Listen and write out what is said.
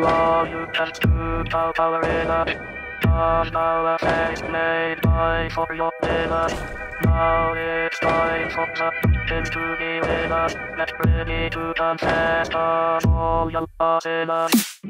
law you can do power power in a now a face made by for your dinner. Now it's time for the pumpkin to be winner. Get ready to confess all your sinners.